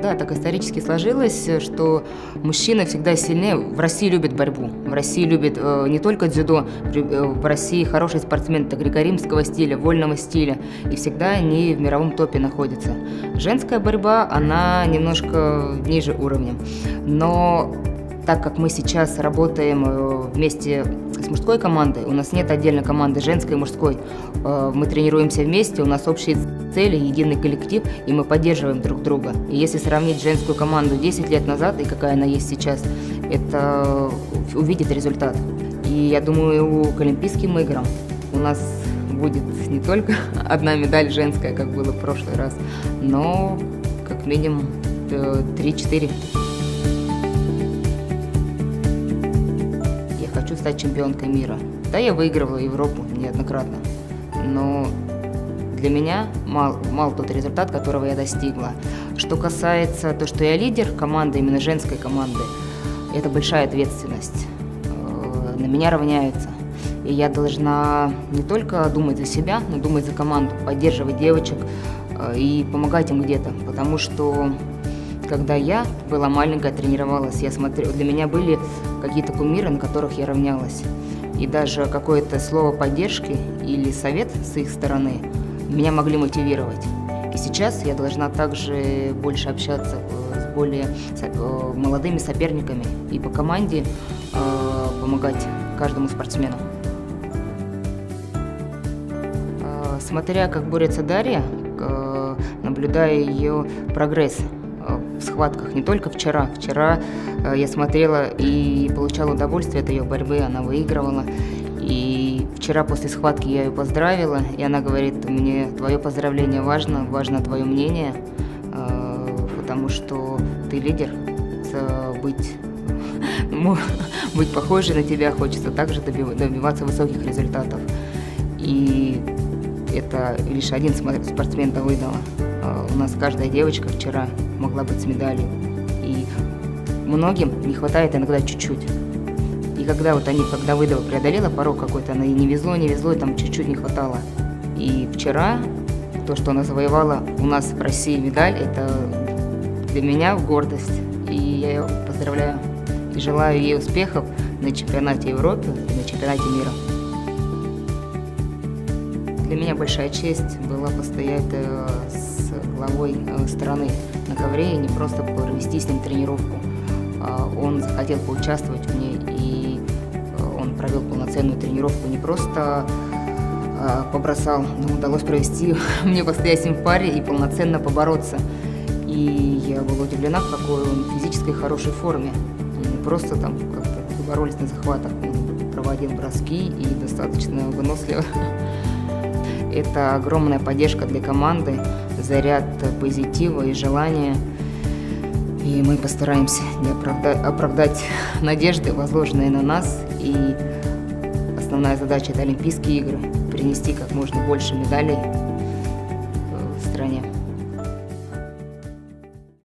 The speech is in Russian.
Да, так исторически сложилось, что мужчина всегда сильнее. В России любят борьбу. В России любят э, не только дзюдо, э, в России хороший спортсмен это греко-римского стиля, вольного стиля. И всегда они в мировом топе находятся. Женская борьба, она немножко ниже уровня. Но так как мы сейчас работаем э, вместе с мужской командой, у нас нет отдельной команды женской и мужской. Э, мы тренируемся вместе, у нас общие цели, единый коллектив, и мы поддерживаем друг друга. И если сравнить женскую команду 10 лет назад и какая она есть сейчас, это увидит результат. И я думаю, к Олимпийским играм у нас будет не только одна медаль женская, как было в прошлый раз, но как минимум 3-4. Хочу стать чемпионкой мира. Да, я выигрывала Европу неоднократно, но для меня мал, мал тот результат, которого я достигла. Что касается того, что я лидер команды, именно женской команды, это большая ответственность. Э, на меня равняются. И я должна не только думать за себя, но думать за команду, поддерживать девочек э, и помогать им где-то. Потому что когда я была маленькая, тренировалась, я смотрю, для меня были какие-то кумиры, на которых я равнялась. И даже какое-то слово поддержки или совет с их стороны меня могли мотивировать. И сейчас я должна также больше общаться э, с более э, молодыми соперниками и по команде э, помогать каждому спортсмену. Смотря как борется Дарья, наблюдая ее прогресс – в схватках, не только вчера. Вчера э, я смотрела и получала удовольствие от ее борьбы, она выигрывала. И вчера после схватки я ее поздравила, и она говорит, мне твое поздравление важно, важно твое мнение, э, потому что ты лидер, быть, быть похожей на тебя хочется также добиваться высоких результатов. И это лишь один спортсмен выдала. Э, у нас каждая девочка вчера могла быть с медалью. И многим не хватает иногда чуть-чуть. И когда вот они, когда Выдова преодолела порог какой-то, она и не везло, не везло, и там чуть-чуть не хватало. И вчера то, что она завоевала у нас в России медаль, это для меня гордость. И я ее поздравляю и желаю ей успехов на чемпионате Европы и на чемпионате мира. Для меня большая честь была постоять э, главой э, страны на ковре и не просто провести с ним тренировку. А, он захотел поучаствовать в ней, и э, он провел полноценную тренировку. Не просто а, побросал, но удалось провести мне постоять с в паре и полноценно побороться. И я была удивлена, в какой он физической хорошей форме. Не просто там как-то боролись на захватах, он проводил броски и достаточно выносливо. Это огромная поддержка для команды, заряд позитива и желания. И мы постараемся не оправдать, оправдать надежды, возложенные на нас. И основная задача – это Олимпийские игры. Принести как можно больше медалей